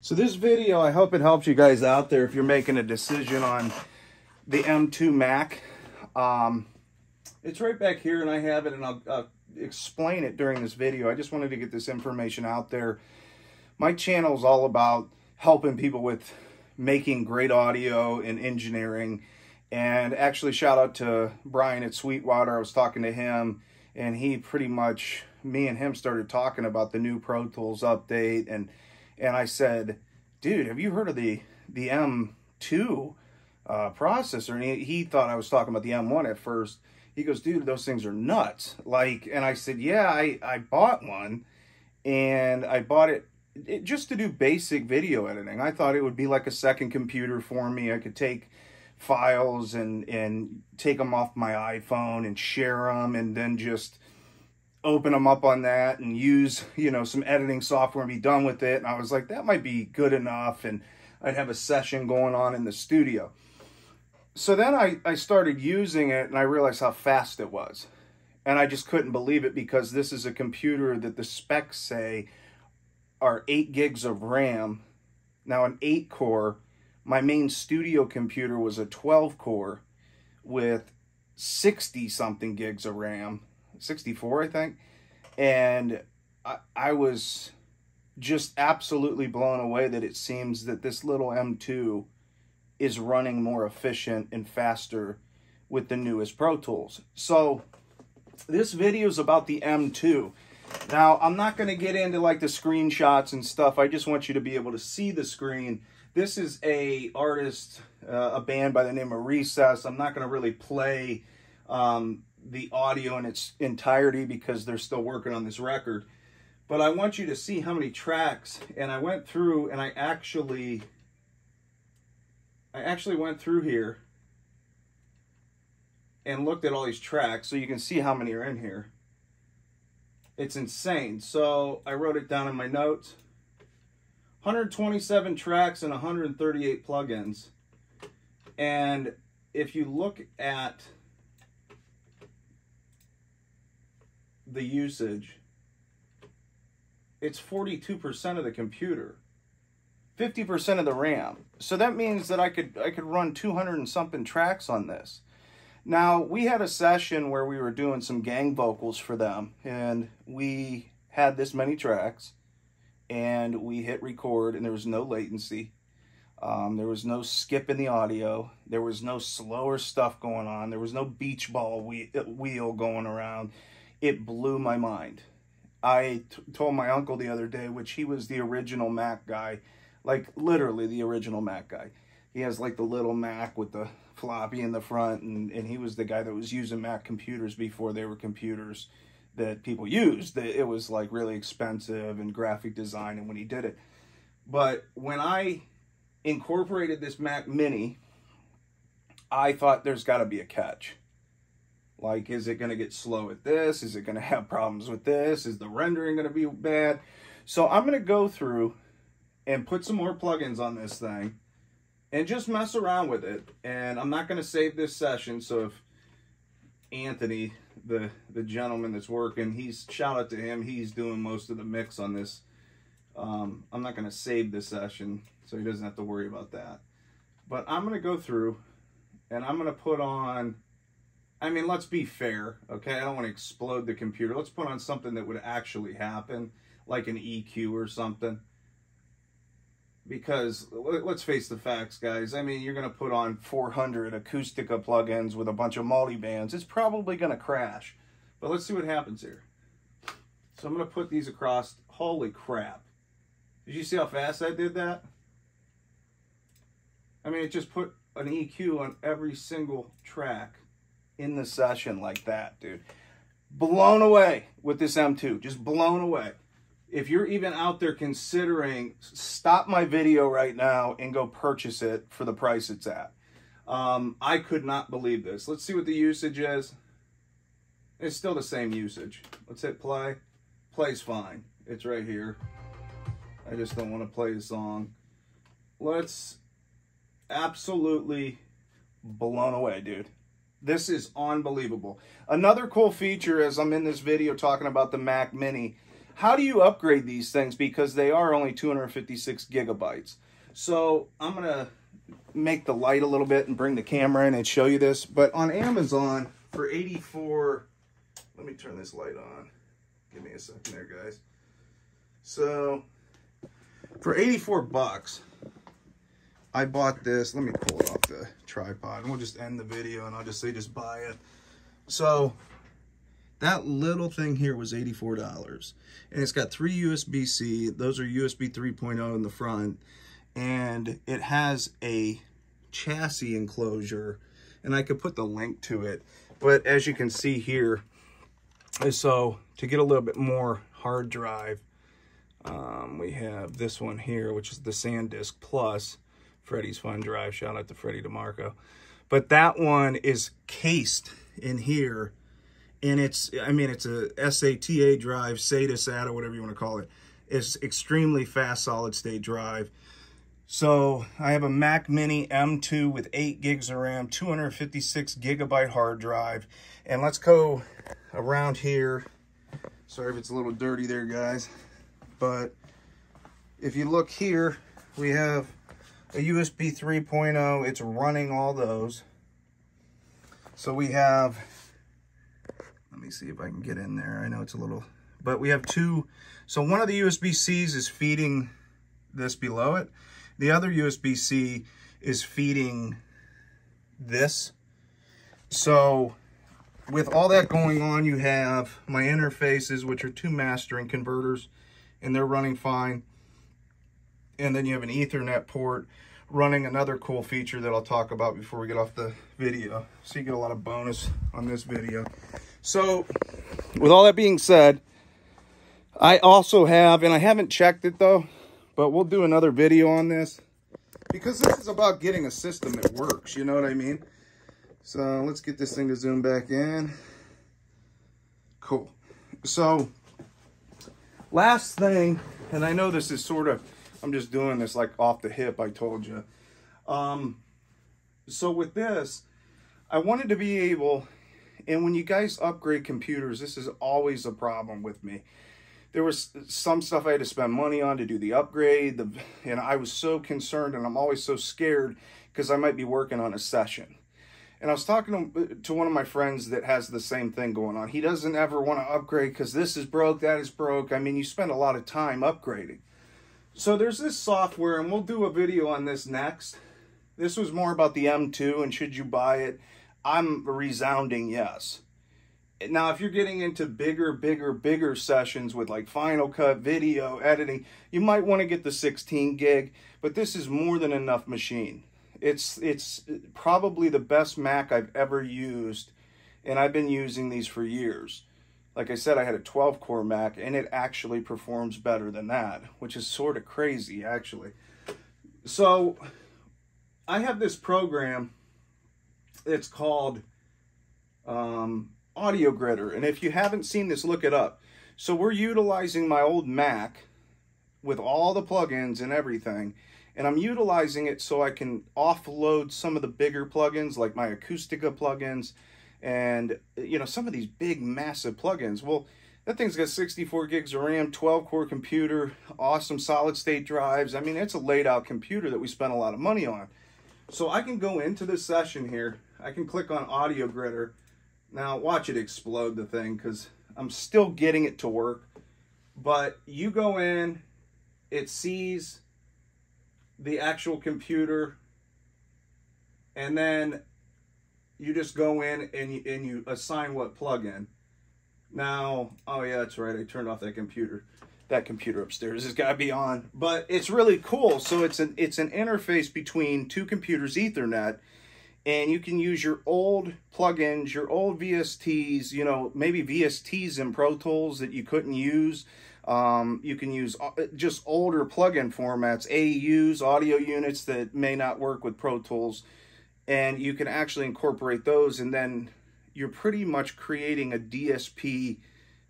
So this video, I hope it helps you guys out there if you're making a decision on the M2 Mac. Um, it's right back here and I have it and I'll, I'll explain it during this video. I just wanted to get this information out there. My channel is all about helping people with making great audio and engineering. And actually shout out to Brian at Sweetwater. I was talking to him and he pretty much, me and him started talking about the new Pro Tools update and and I said, dude, have you heard of the, the M2 uh, processor? And he, he thought I was talking about the M1 at first. He goes, dude, those things are nuts. Like, and I said, yeah, I, I bought one and I bought it, it just to do basic video editing. I thought it would be like a second computer for me. I could take files and, and take them off my iPhone and share them and then just open them up on that and use, you know, some editing software and be done with it. And I was like, that might be good enough. And I'd have a session going on in the studio. So then I, I started using it and I realized how fast it was. And I just couldn't believe it because this is a computer that the specs say are 8 gigs of RAM. Now an 8 core, my main studio computer was a 12 core with 60 something gigs of RAM 64, I think. And I, I was just absolutely blown away that it seems that this little M2 is running more efficient and faster with the newest Pro Tools. So this video is about the M2. Now, I'm not going to get into like the screenshots and stuff. I just want you to be able to see the screen. This is a artist, uh, a band by the name of Recess. I'm not going to really play um, the audio in its entirety because they're still working on this record. But I want you to see how many tracks, and I went through and I actually, I actually went through here and looked at all these tracks so you can see how many are in here. It's insane. So I wrote it down in my notes. 127 tracks and 138 plugins. And if you look at the usage, it's 42% of the computer. 50% of the RAM. So that means that I could I could run 200 and something tracks on this. Now, we had a session where we were doing some gang vocals for them and we had this many tracks and we hit record and there was no latency. Um, there was no skip in the audio. There was no slower stuff going on. There was no beach ball wheel going around it blew my mind. I told my uncle the other day, which he was the original Mac guy, like literally the original Mac guy. He has like the little Mac with the floppy in the front, and, and he was the guy that was using Mac computers before they were computers that people used. It was like really expensive and graphic design, and when he did it. But when I incorporated this Mac Mini, I thought there's got to be a catch. Like, is it going to get slow at this? Is it going to have problems with this? Is the rendering going to be bad? So I'm going to go through and put some more plugins on this thing and just mess around with it. And I'm not going to save this session. So if Anthony, the, the gentleman that's working, he's shout out to him. He's doing most of the mix on this. Um, I'm not going to save this session so he doesn't have to worry about that. But I'm going to go through and I'm going to put on I mean, let's be fair, okay? I don't want to explode the computer. Let's put on something that would actually happen, like an EQ or something. Because let's face the facts, guys. I mean, you're going to put on 400 Acustica plugins with a bunch of multi-bands. It's probably going to crash. But let's see what happens here. So I'm going to put these across. Holy crap. Did you see how fast I did that? I mean, it just put an EQ on every single track in the session like that, dude. Blown away with this M2. Just blown away. If you're even out there considering, stop my video right now and go purchase it for the price it's at. Um, I could not believe this. Let's see what the usage is. It's still the same usage. Let's hit play. Play's fine. It's right here. I just don't want to play a song. Let's absolutely blown away, dude. This is unbelievable. Another cool feature as I'm in this video talking about the Mac Mini, how do you upgrade these things? Because they are only 256 gigabytes. So I'm going to make the light a little bit and bring the camera in and show you this. But on Amazon for 84, let me turn this light on. Give me a second there, guys. So for 84 bucks, I bought this. Let me pull it off the tripod and we'll just end the video and I'll just say just buy it. So that little thing here was $84 and it's got three USB-C. Those are USB 3.0 in the front and it has a chassis enclosure and I could put the link to it. But as you can see here, so to get a little bit more hard drive, um, we have this one here, which is the SanDisk Plus, Freddy's Fun Drive. Shout out to Freddie DeMarco. But that one is cased in here, and it's, I mean, it's a SATA drive, SATA, SATA, whatever you want to call it. It's extremely fast solid state drive. So I have a Mac Mini M2 with 8 gigs of RAM, 256 gigabyte hard drive. And let's go around here. Sorry if it's a little dirty there, guys. But if you look here, we have a USB 3.0. It's running all those. So we have, let me see if I can get in there. I know it's a little, but we have two. So one of the USB-Cs is feeding this below it. The other USB-C is feeding this. So with all that going on, you have my interfaces, which are two mastering converters, and they're running fine. And then you have an Ethernet port running another cool feature that I'll talk about before we get off the video. So you get a lot of bonus on this video. So with all that being said, I also have, and I haven't checked it though, but we'll do another video on this because this is about getting a system that works. You know what I mean? So let's get this thing to zoom back in. Cool. So last thing, and I know this is sort of, I'm just doing this like off the hip, I told you. Um, so with this, I wanted to be able, and when you guys upgrade computers, this is always a problem with me there was some stuff I had to spend money on to do the upgrade. The, and I was so concerned and I'm always so scared because I might be working on a session. And I was talking to, to one of my friends that has the same thing going on. He doesn't ever want to upgrade because this is broke, that is broke. I mean, you spend a lot of time upgrading. So there's this software, and we'll do a video on this next. This was more about the M2 and should you buy it. I'm a resounding yes. Now, if you're getting into bigger, bigger, bigger sessions with like Final Cut, video, editing, you might want to get the 16 gig, but this is more than enough machine. It's, it's probably the best Mac I've ever used, and I've been using these for years. Like I said, I had a 12 core Mac, and it actually performs better than that, which is sort of crazy, actually. So, I have this program, it's called um, AudioGridder. And if you haven't seen this, look it up. So we're utilizing my old Mac with all the plugins and everything. And I'm utilizing it so I can offload some of the bigger plugins like my Acustica plugins and, you know, some of these big, massive plugins. Well, that thing's got 64 gigs of RAM, 12 core computer, awesome solid state drives. I mean, it's a laid out computer that we spent a lot of money on. So I can go into this session here. I can click on AudioGridder now watch it explode the thing because I'm still getting it to work. But you go in, it sees the actual computer, and then you just go in and you, and you assign what plugin. Now, oh yeah, that's right. I turned off that computer. That computer upstairs has got to be on. But it's really cool. So it's an it's an interface between two computers, Ethernet, and you can use your old plugins, your old VSTs, you know, maybe VSTs in Pro Tools that you couldn't use. Um, you can use uh, just older plugin formats, AUs, audio units that may not work with Pro Tools, and you can actually incorporate those, and then you're pretty much creating a DSP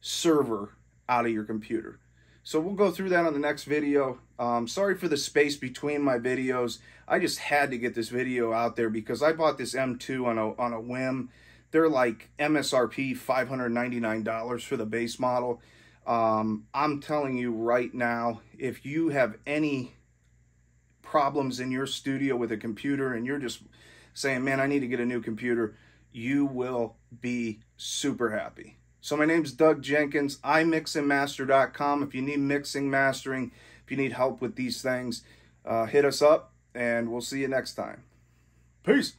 server out of your computer. So we'll go through that on the next video. Um, sorry for the space between my videos. I just had to get this video out there because I bought this M2 on a, on a whim. They're like MSRP $599 for the base model. Um, I'm telling you right now, if you have any problems in your studio with a computer and you're just saying, man, I need to get a new computer, you will be super happy. So my name's Doug Jenkins, imixandmaster.com. If you need mixing, mastering, if you need help with these things, uh, hit us up and we'll see you next time. Peace.